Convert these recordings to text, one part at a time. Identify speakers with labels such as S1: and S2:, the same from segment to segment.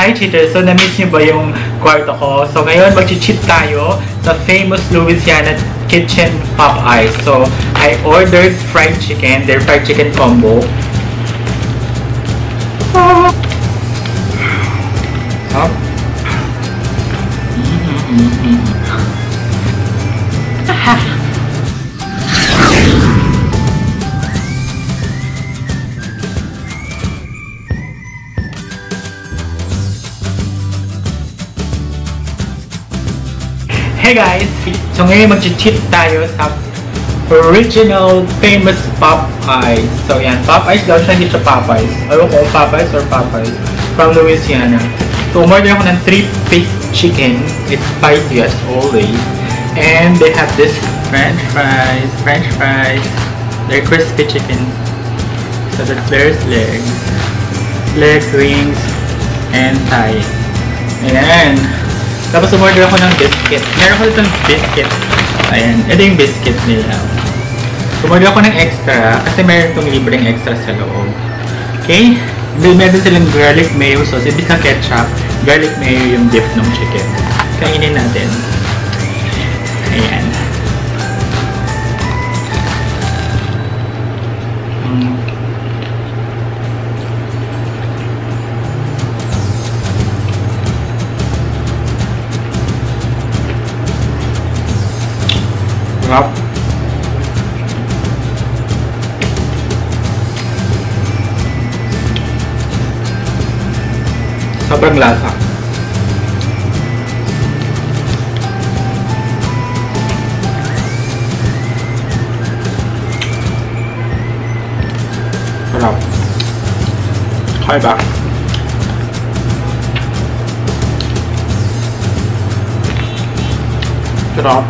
S1: Hi cheaters! So na-miss niyo ba yung kwarto ko? So ngayon mag-cheat tayo sa famous Louisiana Kitchen Popeyes. So I ordered fried chicken, their fried chicken combo. Huh? Hey guys! So ngayon mag-cheat tayo sa original famous Popeyes. So yan, Popeyes daw siya, hindi siya Popeyes. Ewan ko Popeyes or Popeyes from Louisiana. So umorder ako ng 3-piece chicken. It's 5 years always. And they have this french fries, french fries. They're crispy chicken. So there's legs, leg wings, and thigh. Ayan. Tapos umorder ako ng biscuit. Meron ko ditong biscuit. Ayan. Ito yung biscuit nila. Umorder ako ng extra kasi meron itong libreng extra sa loob. Okay? Meron silang garlic mayo sauce. Ibig sa ketchup, garlic mayo yung dip ng chicken. Kainin natin. Ayan. ครับ ถ้าเป็นวลาสักครับค่อยบักครับ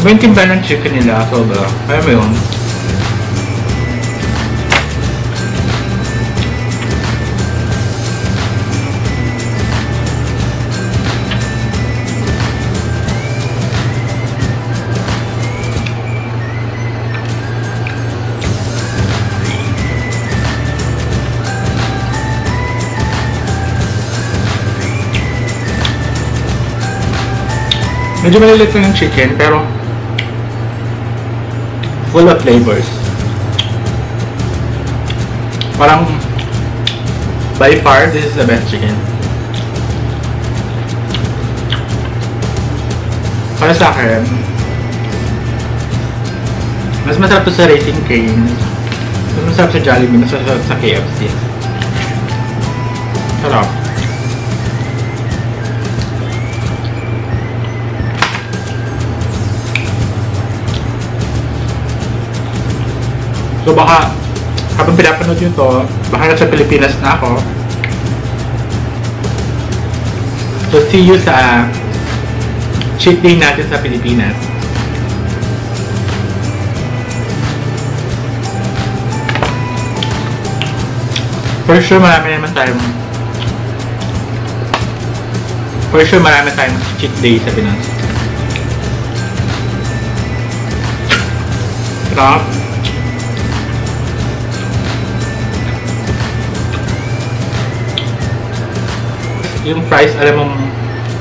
S1: Iba yung timpla ng chicken nila, sobra. Kaya mo yun? Medyo malilit lang yung chicken, pero full of flavors. Parang by far, this is the best chicken. Para sa akin, mas masarap to sa Racing Cane. Mas masarap sa Jollibee, mas masarap sa KFC. Sarap. So baka habang pinapanood yun to, baka nasa Pilipinas na ako. So see you sa cheat day natin sa Pilipinas. For sure marami naman tayong For sure marami tayong cheat day sa Pinas. Sarap. Yung fries, alam mong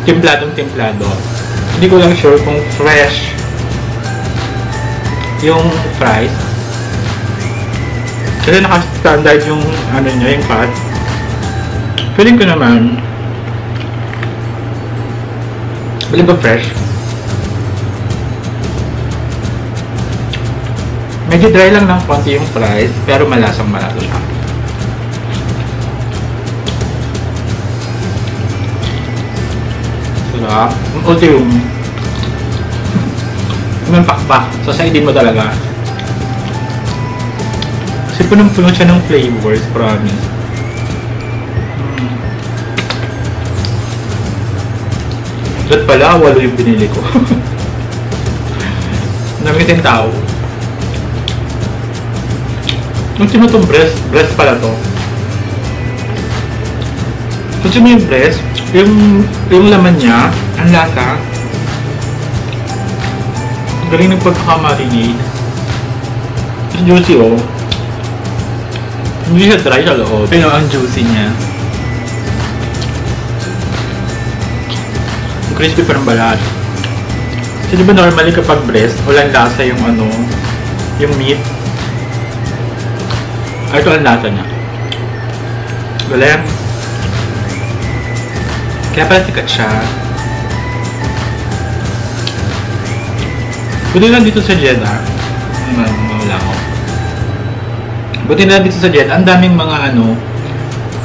S1: timpladong timplado. Hindi ko lang sure kung fresh yung fries. Kasi naka-standard yung ano niya, yung cut. Feeling ko naman feeling ko fresh. Medyo dry lang ng konti yung fries, pero malasang malasa siya. Ang ulti yung yung pakpak. So, saidin mo talaga. Kasi punong-puno siya ng flavors, promise. Mm. Ba't pala, walo yung binili ko. Namitin tao. Ultimo itong breast. Breast pala to. Gusto mo yung breast, yung, yung laman niya, ang lasa. Ang galing ng pagkakamarinade. Ang juicy oh. Hindi siya dry sa loob. Pero ang juicy niya. Ang crispy parang balat. Kasi di ba normally kapag breast, walang lasa yung ano, yung meat. Ay, ito ang lasa niya. Galing. Kaya pala sikat siya. Buti lang dito sa Jeddah. Mawala ko. Buti lang dito sa Jeddah, ang daming mga ano,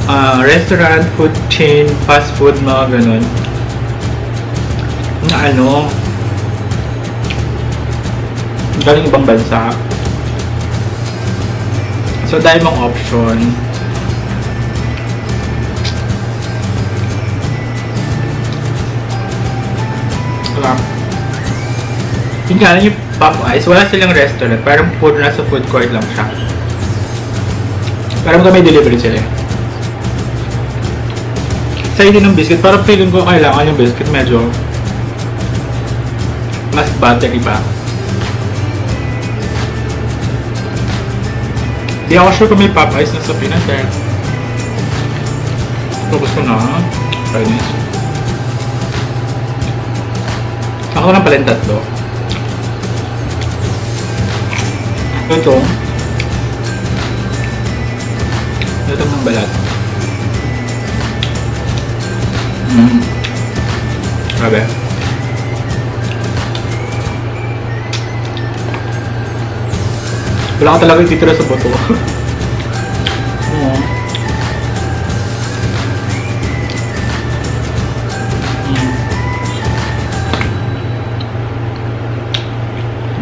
S1: ah, restaurant, food chain, fast food, mga ganun. Na ano, galing ibang bansa. So, dahil mong option. Sarap. Yung nga yung Popeyes, wala silang restaurant. Parang food na sa food court lang siya. Parang kami delivery sila. eh. Sa din ng biscuit, parang feeling ko kailangan yung biscuit medyo mas buttery pa. Di ako sure kung may Popeyes na sa Pinas eh. Ito gusto na. Try Ako lang pala yung tatlo. Ito. Ito ng balat. Mm. Grabe. Wala ka talaga titira sa boto.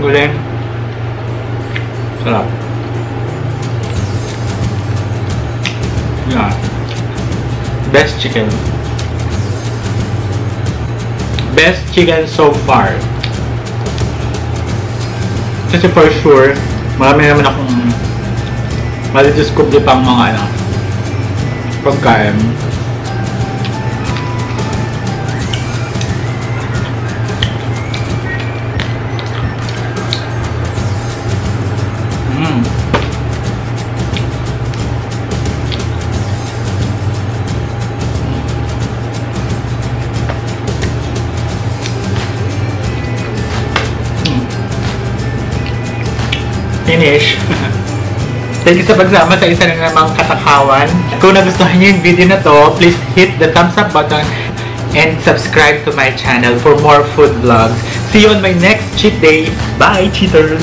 S1: Galing. Sarap. Yeah. Best chicken. Best chicken so far. Kasi for sure, marami naman akong madidiscover pang mga ano, pagkain. Finish. Thank you sa pagsama sa isa na namang katakawan. Kung nagustuhan niyo yung video na to, please hit the thumbs up button and subscribe to my channel for more food vlogs. See you on my next cheat day. Bye, cheaters!